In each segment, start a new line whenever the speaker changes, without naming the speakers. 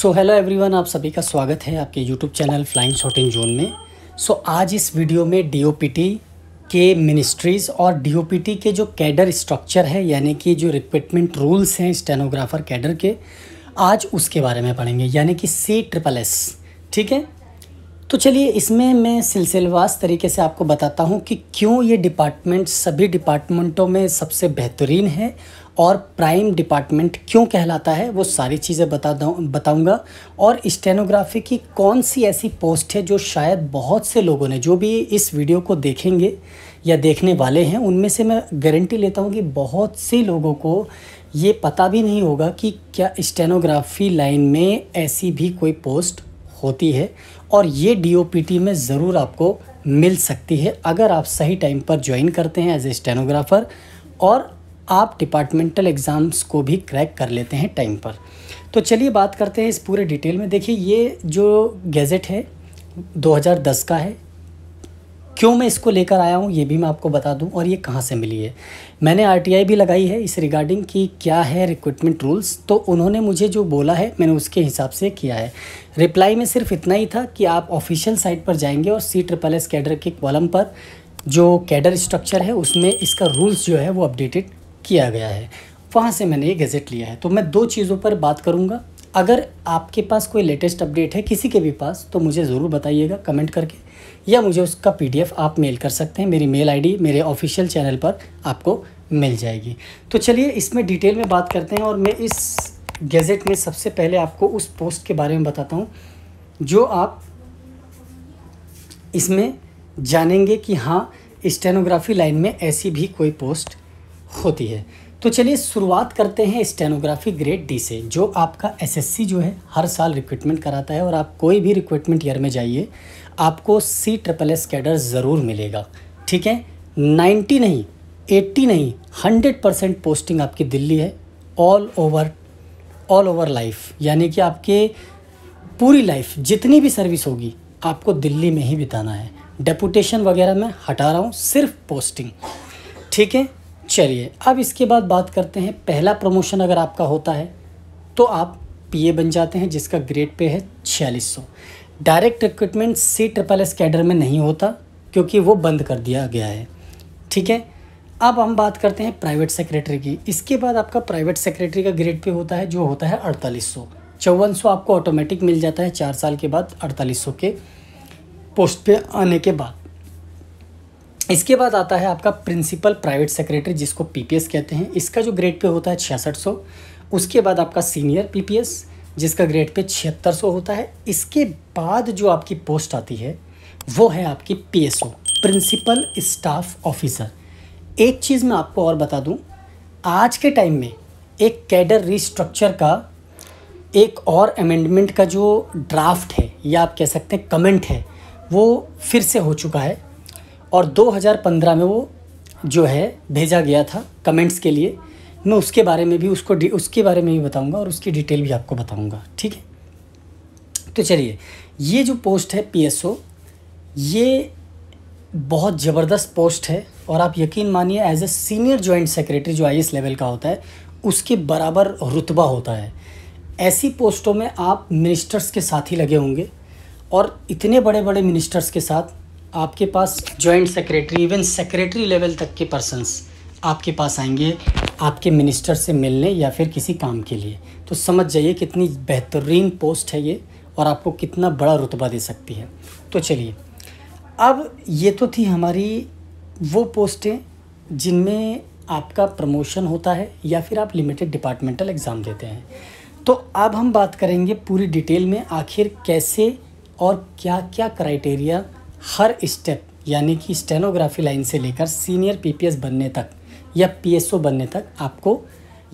So hello everyone आप सभी का स्वागत है आपके YouTube channel flying shooting zone में। सो so, आज इस वीडियो में डीओपीटी के मिनिस्ट्रीज़ और डीओपीटी के जो कैडर स्ट्रक्चर है यानी कि जो रिक्रूटमेंट रूल्स हैं स्टेनोग्राफर कैडर के आज उसके बारे में पढ़ेंगे यानी कि सी ट्रिपल एस ठीक है? तो चलिए इसमें मैं सिलसिलेवास तरीके से आपको बताता हूँ कि क्यों ये डिपार्टमेंट सभी डिपार्टमेंटों में सबसे बेहतरीन है और प्राइम डिपार्टमेंट क्यों कहलाता है, वो सारी चीज़ें बता बताऊँगा। और स्टेनोग्राफी की कौन सी ऐसी पोस्ट है जो शायद बहुत से लोगों ने, जो भी इस वीडियो को देखेंगे या देखने वाले हैं, उनमें से मैं गारंटी लेता हूँ कि बहुत से लोगों को ये पता भी नहीं होगा कि क्या स्टेनोग्राफी लाइन में ऐसी भी कोई पोस्ट होती है। और ये डीओपीटी में ज़रूर आपको मिल सकती है, अगर आप सही टाइम पर ज्वाइन करते हैं एज ए स्टेनोग्राफ़र। और आप डिपार्टमेंटल एग्ज़ाम्स को भी क्रैक कर लेते हैं टाइम पर। तो चलिए बात करते हैं इस पूरे डिटेल में। देखिए, ये जो गैज़ेट है 2010 का है। क्यों मैं इसको लेकर आया हूँ, ये भी मैं आपको बता दूँ और ये कहाँ से मिली है। मैंने आरटीआई भी लगाई है इस रिगार्डिंग कि क्या है रिक्रूटमेंट रूल्स तो उन्होंने मुझे जो बोला है, मैंने उसके हिसाब से किया है। रिप्लाई में सिर्फ़ इतना ही था कि आप ऑफिशियल साइट पर जाएँगे और सी ट्रिपल एस कैडर के कॉलम पर जो कैडर स्ट्रक्चर है, उसमें इसका रूल्स जो है वो अपडेटेड किया गया है, वहाँ से मैंने ये गज़ेट लिया है। तो मैं दो चीज़ों पर बात करूँगा। अगर आपके पास कोई लेटेस्ट अपडेट है किसी के भी पास तो मुझे ज़रूर बताइएगा कमेंट करके, या मुझे उसका पीडीएफ आप मेल कर सकते हैं। मेरी मेल आईडी मेरे ऑफिशियल चैनल पर आपको मिल जाएगी। तो चलिए, इसमें डिटेल में बात करते हैं और मैं इस गैजेट में सबसे पहले आपको उस पोस्ट के बारे में बताता हूँ, जो आप इसमें जानेंगे कि हाँ स्टेनोग्राफी लाइन में ऐसी भी कोई पोस्ट होती है। तो चलिए शुरुआत करते हैं स्टेनोग्राफी ग्रेड डी से, जो आपका एसएससी जो है हर साल रिक्रूटमेंट कराता है और आप कोई भी रिक्रूटमेंट ईयर में जाइए, आपको सी ट्रिपल एस कैडर ज़रूर मिलेगा। ठीक है? नाइन्टी नहीं, एट्टी नहीं, हंड्रेड परसेंट पोस्टिंग आपकी दिल्ली है all over all over life यानी कि आपके पूरी लाइफ जितनी भी सर्विस होगी, आपको दिल्ली में ही बिताना है। डेपुटेशन वगैरह मैं हटा रहा हूँ, सिर्फ़ पोस्टिंग ठीक है? चलिए, अब इसके बाद बात करते हैं, पहला प्रमोशन अगर आपका होता है तो आप पीए बन जाते हैं, जिसका ग्रेड पे है छियालीस सौ। Direct recruitment C triple S cadre में नहीं होता, क्योंकि वो बंद कर दिया गया है। ठीक है? अब हम बात करते हैं प्राइवेट सेक्रेटरी की। इसके बाद आपका प्राइवेट सेक्रेटरी का ग्रेड पे होता है, जो होता है अड़तालीस सौ। चौवन सौ आपको ऑटोमेटिक मिल जाता है, चार साल के बाद अड़तालीस सौ के पोस्ट पे आने के बाद। इसके बाद आता है आपका प्रिंसिपल प्राइवेट सेक्रेटरी, जिसको पीपीएस कहते हैं। इसका जो ग्रेड पे होता है छियासठ सौ, उसके बाद आपका सीनियर पीपीएस जिसका ग्रेड पे छिहत्तर सौ होता है। इसके बाद जो आपकी पोस्ट आती है, वो है आपकी पीएसओ प्रिंसिपल स्टाफ ऑफिसर एक चीज़ मैं आपको और बता दूँ, आज के टाइम में एक कैडर रिस्ट्रक्चर का, एक और अमेंडमेंट का जो ड्राफ्ट है, या आप कह सकते हैं कमेंट है, वो फिर से हो चुका है। और 2015 में वो जो है भेजा गया था कमेंट्स के लिए। मैं उसके बारे में भी उसको उसके बारे में भी बताऊँगा और उसकी डिटेल भी आपको बताऊँगा, ठीक है? तो चलिए, ये जो पोस्ट है पीएसओ ये बहुत ज़बरदस्त पोस्ट है और आप यकीन मानिए as a senior joint secretary जो आई लेवल का होता है, उसके बराबर रुतबा होता है। ऐसी पोस्टों में आप मिनिस्टर्स के साथ ही लगे होंगे और इतने बड़े बड़े मिनिस्टर्स के साथ आपके पास joint secretary even secretary level तक के पर्सनस आपके पास आएँगे, आपके मिनिस्टर से मिलने या फिर किसी काम के लिए। तो समझ जाइए कितनी बेहतरीन पोस्ट है ये और आपको कितना बड़ा रुतबा दे सकती है। तो चलिए, अब ये तो थी हमारी वो पोस्टें जिनमें आपका प्रमोशन होता है या फिर आप लिमिटेड डिपार्टमेंटल एग्ज़ाम देते हैं। तो अब हम बात करेंगे पूरी डिटेल में आखिर कैसे और क्या क्या क्राइटेरिया हर स्टेप यानी कि स्टेनोग्राफी लाइन से लेकर सीनियर पीपीएस बनने तक या पीएसओ बनने तक आपको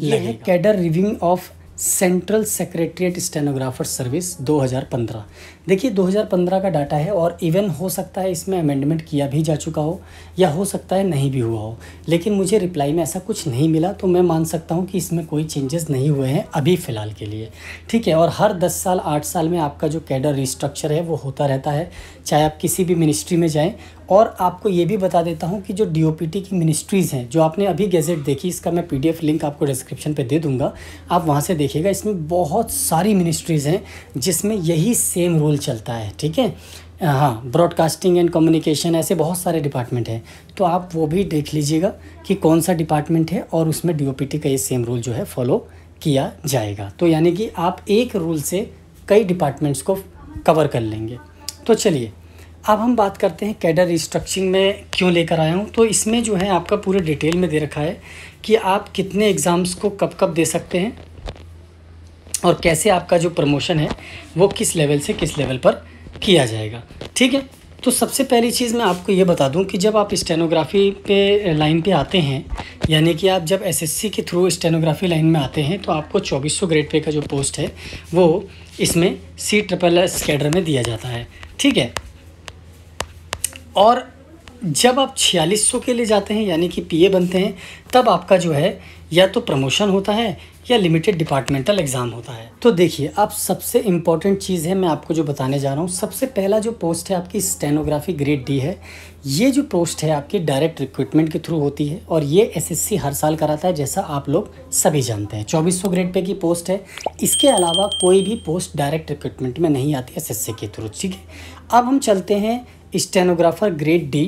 यह है cadre reviewing of central secretariat stenographer service 2015 देखिए 2015 का डाटा है और इवन हो सकता है इसमें अमेंडमेंट किया भी जा चुका हो या हो सकता है नहीं भी हुआ हो। लेकिन मुझे रिप्लाई में ऐसा कुछ नहीं मिला तो मैं मान सकता हूँ कि इसमें कोई चेंजेस नहीं हुए हैं अभी फ़िलहाल के लिए। ठीक है, और हर दस साल, आठ साल में आपका जो कैडर रिस्ट्रक्चर है, वो होता रहता है। चाहे आप किसी भी मिनिस्ट्री में जाएँ और आपको ये भी बता देता हूँ कि जो डीओपीटी की मिनिस्ट्रीज़ हैं, जो आपने अभी गैजेट देखी, इसका मैं पीडीएफ लिंक आपको डिस्क्रिप्शन पर दे दूँगा। आप वहाँ से देखिएगा, इसमें बहुत सारी मिनिस्ट्रीज़ हैं जिसमें यही सेम रूल चलता है, ठीक है? हाँ ब्रॉडकास्टिंग एंड कम्युनिकेशन ऐसे बहुत सारे डिपार्टमेंट हैं। तो आप वो भी देख लीजिएगा कि कौन सा डिपार्टमेंट है और उसमें डीओपीटी का ये सेम रूल जो है फॉलो किया जाएगा। तो यानी कि आप एक रूल से कई डिपार्टमेंट्स को कवर कर लेंगे। तो चलिए अब हम बात करते हैं कैडर रिस्ट्रक्चरिंग में क्यों लेकर आया हूँ। तो इसमें जो है आपका पूरे डिटेल में दे रखा है कि आप कितने एग्ज़ाम्स को कब कब दे सकते हैं और कैसे आपका जो प्रमोशन है, वो किस लेवल से किस लेवल पर किया जाएगा। ठीक है? तो सबसे पहली चीज़ मैं आपको ये बता दूँ कि जब आप स्टेनोग्राफी पे लाइन पे आते हैं, यानी कि आप जब एसएससी के थ्रू स्टेनोग्राफी लाइन में आते हैं तो आपको 2400 ग्रेड पे का जो पोस्ट है, वो इसमें सी ट्रिपल एस कैडर में दिया जाता है। ठीक है? और जब आप छियालीस सौ के लिए जाते हैं, यानी कि पीए बनते हैं, तब आपका जो है, या तो प्रमोशन होता है, या लिमिटेड डिपार्टमेंटल एग्ज़ाम होता है। तो देखिए, अब सबसे इंपॉर्टेंट चीज़ है, मैं आपको जो बताने जा रहा हूँ। सबसे पहला जो पोस्ट है, आपकी स्टेनोग्राफी ग्रेड डी है। ये जो पोस्ट है, आपकी डायरेक्ट रिक्रूटमेंट के थ्रू होती है, और ये एसएससी हर साल कराता है, जैसा आप लोग सभी जानते हैं। चौबीस ग्रेड पे की पोस्ट है। इसके अलावा कोई भी पोस्ट डायरेक्ट रिक्रूटमेंट में नहीं आती एस के थ्रू, ठीक है? अब हम चलते हैं stenographer grade D,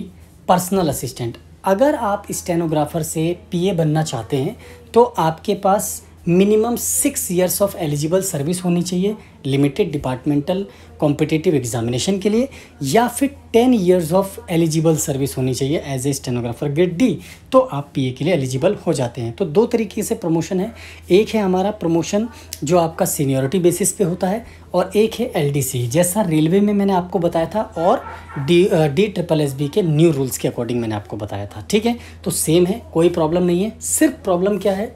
personal assistant. अगर आप स्टेनोग्राफर से पीए बनना चाहते हैं तो आपके पास minimum six years of eligible service होनी चाहिए लिमिटेड डिपार्टमेंटल कॉम्पिटिटिव एग्जामिनेशन के लिए, या फिर ten years of eligible service होनी चाहिए as a stenographer grade D तो आप पीए के लिए एलिजिबल हो जाते हैं। तो दो तरीके से प्रमोशन है। एक है हमारा प्रमोशन जो आपका सीनियोरिटी बेसिस पे होता है, और एक है एलडीसी जैसा रेलवे में मैंने आपको बताया था, और D D triple S B के न्यू रूल्स के अकॉर्डिंग मैंने आपको बताया था। ठीक है? तो सेम है, कोई प्रॉब्लम नहीं है। सिर्फ़ प्रॉब्लम क्या है?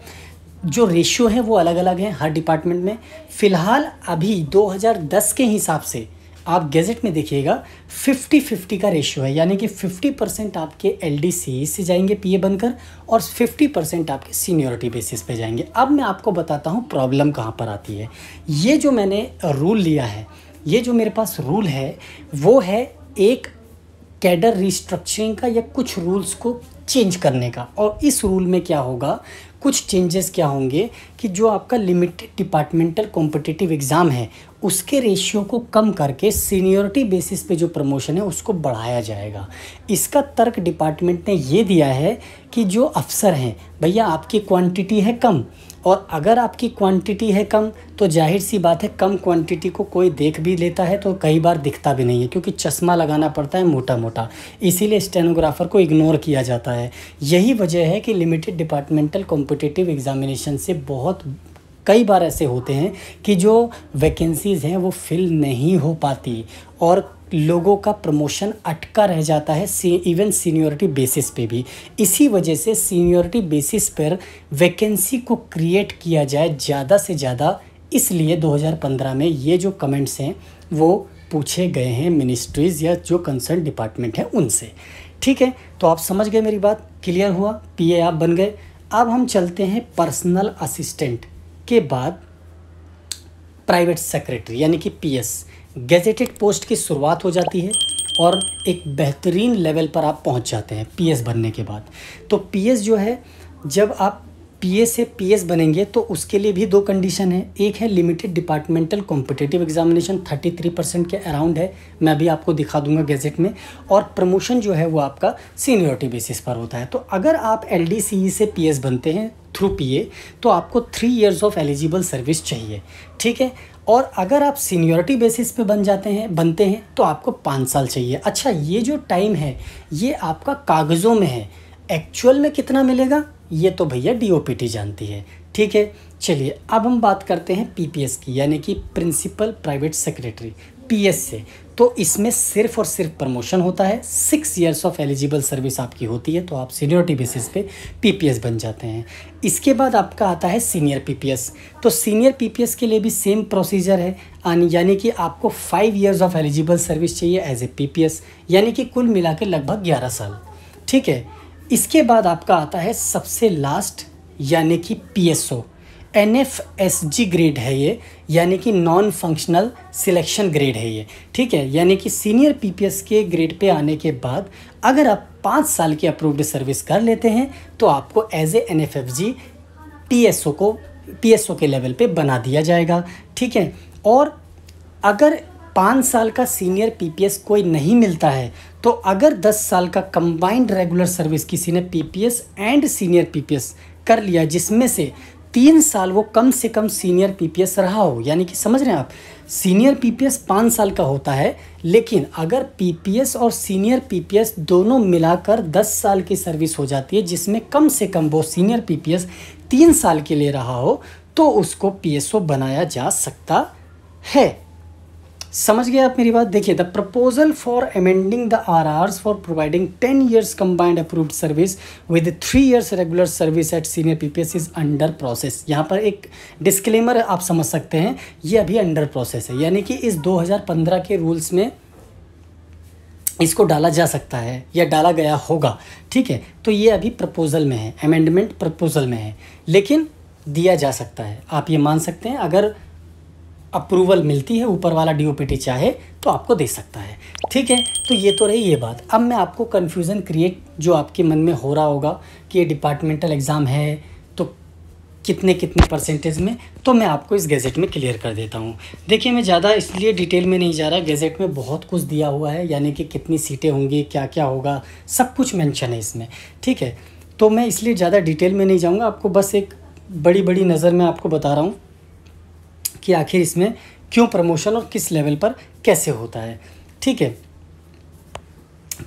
जो रेशियो है वो अलग अलग है हर डिपार्टमेंट में। फ़िलहाल अभी 2010 के हिसाब से आप गैजेट में देखिएगा 50 50 का रेशियो है। यानी कि 50 परसेंट आपके एल से जाएँगे पीए बनकर और 50 परसेंट आपके सीनियोरिटी बेसिस पे जाएँगे। अब मैं आपको बताता हूँ प्रॉब्लम कहाँ पर आती है। ये जो मैंने रूल लिया है, ये जो मेरे पास रूल है, वो है एक कैडर रिस्ट्रक्चरिंग का या कुछ रूल्स को चेंज करने का। और इस रूल में क्या होगा कुछ चेंजेस क्या होंगे कि जो आपका लिमिटेड डिपार्टमेंटल कॉम्पिटिटिव एग्ज़ाम है, उसके रेशियो को कम करके सीनियरिटी बेसिस पे जो प्रमोशन है, उसको बढ़ाया जाएगा। इसका तर्क डिपार्टमेंट ने ये दिया है कि जो अफसर हैं, भैया आपकी क्वांटिटी है कम और अगर आपकी क्वांटिटी है कम तो ज़ाहिर सी बात है कम क्वांटिटी को कोई देख भी लेता है तो कई बार दिखता भी नहीं है, क्योंकि चश्मा लगाना पड़ता है मोटा मोटा इसीलिए स्टेनोग्राफर को इग्नोर किया जाता है। यही वजह है कि लिमिटेड डिपार्टमेंटल कॉम्पिटिटिव एग्जामिनेशन से बहुत कई बार ऐसे होते हैं कि जो वैकेंसीज़ हैं वो फिल नहीं हो पाती। और लोगों का प्रमोशन अटका रह जाता है सी, इवन सीनियोरिटी बेसिस पे भी। इसी वजह से सीनियोरिटी बेसिस पर वैकेंसी को क्रिएट किया जाए ज़्यादा से ज़्यादा। इसलिए 2015 में ये जो कमेंट्स हैं वो पूछे गए हैं मिनिस्ट्रीज़ या जो कंसर्न डिपार्टमेंट है उनसे। ठीक है तो आप समझ गए मेरी बात? क्लियर हुआ? पीए आप बन गए। अब हम चलते हैं पर्सनल असिस्टेंट के बाद प्राइवेट सेक्रेटरी यानी कि पीएस गैजेटेड पोस्ट की शुरुआत हो जाती है और एक बेहतरीन लेवल पर आप पहुँच जाते हैं पीएस बनने के बाद। तो पीएस जो है, जब आप पीए से पीएस बनेंगे तो उसके लिए भी दो कंडीशन है। एक है limited departmental competitive examination 33 percent के अराउंड है। मैं अभी आपको दिखा दूँगा गैजेट में। और प्रमोशन जो है, वो आपका सीनियोरिटी बेसिस पर होता है। तो अगर आप एल से पीएस बनते हैं थ्रू पीए तो आपको three years of eligible service चाहिए। ठीक है? और अगर आप सीनियोरिटी बेसिस पे बन जाते हैं, बनते हैं तो आपको पाँच साल चाहिए। अच्छा ये जो टाइम है, ये आपका कागज़ों में है। एक्चुअल में कितना मिलेगा? ये तो भैया डीओपीटी जानती है। ठीक है, चलिए, अब हम बात करते हैं पीपीएस की, यानी कि प्रिंसिपल प्राइवेट सेक्रेटरी पीएस से। तो इसमें सिर्फ़ और सिर्फ़ प्रमोशन होता है। Six years of eligible service आपकी होती है तो आप सीनियरिटी बेसिस पे पीपीएस बन जाते हैं। इसके बाद आपका आता है सीनियर पीपीएस तो सीनियर पीपीएस के लिए भी सेम प्रोसीजर है। यानी कि आपको five years of eligible service चाहिए एज ए पीपीएस यानी कि कुल मिला के लगभग ग्यारह साल। ठीक है? इसके बाद आपका आता है सबसे लास्ट यानी कि PSO N F S G grade है ये, यानी कि नॉन फंक्शनल सिलेक्शन ग्रेड है ये, ठीक है? यानी कि सीनियर पी पी एस के ग्रेड पे आने के बाद, अगर आप पाँच साल की अप्रूव्ड सर्विस कर लेते हैं तो आपको as a N F F G T S O को पी एस ओ के लेवल पे बना दिया जाएगा, ठीक है? और अगर पाँच साल का सीनियर पीपीएस कोई नहीं मिलता है तो अगर दस साल का कंबाइंड रेगुलर सर्विस किसी ने पीपीएस एंड सीनियर पीपीएस कर लिया, जिसमें से तीन साल वो कम से कम सीनियर पीपीएस रहा हो। यानी कि समझ रहे हैं आप? सीनियर पीपीएस पाँच साल का होता है, लेकिन अगर पीपीएस और सीनियर पीपीएस दोनों मिलाकर दस साल की सर्विस हो जाती है, जिसमें कम से कम वो सीनियर पीपीएस तीन साल के लिए रहा हो तो उसको पीएसओ बनाया जा सकता है। समझ गए आप मेरी बात? देखिए the proposal for amending the R Rs for providing ten years combined approved service with three years regular service at senior PPS is under process यहाँ पर एक डिस्क्लेमर आप समझ सकते हैं, ये अभी अंडर प्रोसेस है। यानी कि इस 2015 के रूल्स में इसको डाला जा सकता है, या डाला गया होगा। ठीक है? तो ये अभी प्रपोजल में है अमेंडमेंट प्रपोजल में है। लेकिन दिया जा सकता है। आप ये मान सकते हैं, अगर अप्रूवल मिलती है, ऊपर वाला डीओपीटी चाहे तो आपको दे सकता है। ठीक है? तो ये तो रही ये बात। अब मैं आपको कन्फ्यूज़न क्रिएट जो आपके मन में हो रहा होगा कि ये डिपार्टमेंटल एग्ज़ाम है तो कितने कितने परसेंटेज में तो मैं आपको इस गैजेट में क्लियर कर देता हूँ। देखिए, मैं ज़्यादा इसलिए डिटेल में नहीं जा रहा। गैजेट में बहुत कुछ दिया हुआ है, यानी कि कितनी सीटें होंगी क्या क्या होगा, सब कुछ मैंशन है इसमें। ठीक है? तो मैं इसलिए ज़्यादा डिटेल में नहीं जाऊँगा। आपको बस एक बड़ी बड़ी नज़र में आपको बता रहा हूँ। कि आखिर इसमें क्यों प्रमोशन और किस लेवल पर कैसे होता है? ठीक है?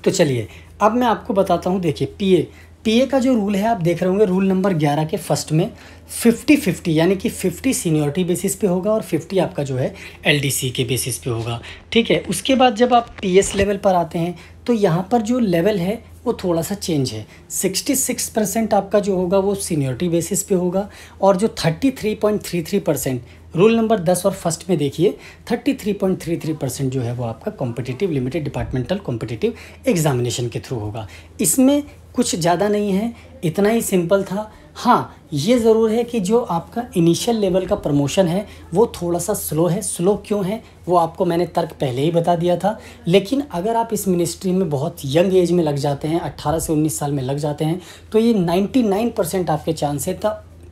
तो चलिए, अब मैं आपको बताता हूँ, देखिए पीए पीए का जो रूल है, आप देख रहे होंगे रूल नंबर ग्यारह के फ़र्स्ट में फिफ्टी फिफ्टी यानी कि फिफ्टी सीनियोरिटी बेसिस पे होगा और फिफ्टी आपका जो है एलडीसी के बेसिस पे होगा। ठीक है? उसके बाद जब आप पीएस लेवल पर आते हैं तो यहाँ पर जो लेवल है वो थोड़ा सा चेंज है। सिक्सटी सिक्स परसेंट आपका जो होगा वो सीनियरिटी बेसिस पे होगा और जो thirty three point three three percent rule number दस और फ़र्स्ट में देखिए thirty three point three three percent जो है वो आपका competitive limited departmental competitive examination के थ्रू होगा। इसमें कुछ ज़्यादा नहीं है, इतना ही सिंपल था। हाँ ये ज़रूर है कि जो आपका इनिशियल लेवल का प्रमोशन है, वो थोड़ा सा स्लो है। स्लो क्यों है? वो आपको मैंने तर्क पहले ही बता दिया था। लेकिन अगर आप इस मिनिस्ट्री में बहुत यंग एज में लग जाते हैं 18 से 19 साल में लग जाते हैं तो ये 99 परसेंट आपके चांस है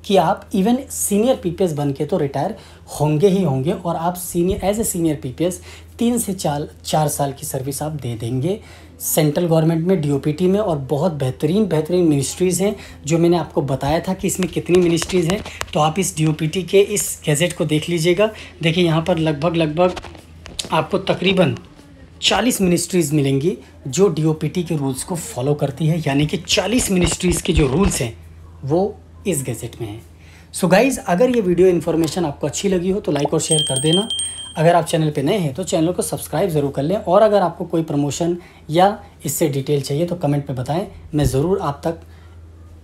कि आप इवन सीनियर पीपीएस बन के तो रिटायर होंगे ही होंगे और आप senior as a senior PPS तीन से चार चार साल की सर्विस आप दे देंगे। सेंट्रल गवर्नमेंट में डीओपीटी में और बहुत बेहतरीन बेहतरीन मिनिस्ट्रीज़ हैं, जो मैंने आपको बताया था कि इसमें कितनी मिनिस्ट्रीज़ हैं। तो आप इस डीओपीटी के इस गैजेट को देख लीजिएगा। देखिए, यहाँ पर लगभग लगभग आपको तकरीबन 40 मिनिस्ट्रीज़ मिलेंगी, जो डीओपीटी के रूल्स को फॉलो करती है। यानी कि 40 मिनिस्ट्रीज़ के जो रूल्स हैं, वो इस गैजेट में है। सो so गाइज़ अगर ये वीडियो इन्फॉर्मेशन आपको अच्छी लगी हो तो लाइक और शेयर कर देना। अगर आप चैनल पे नए हैं तो चैनल को सब्सक्राइब ज़रूर कर लें। और अगर आपको कोई प्रमोशन या इससे डिटेल चाहिए तो कमेंट में बताएँ। मैं ज़रूर आप तक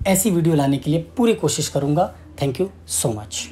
ऐसी वीडियो लाने के लिए पूरी कोशिश करूँगा। Thank you so much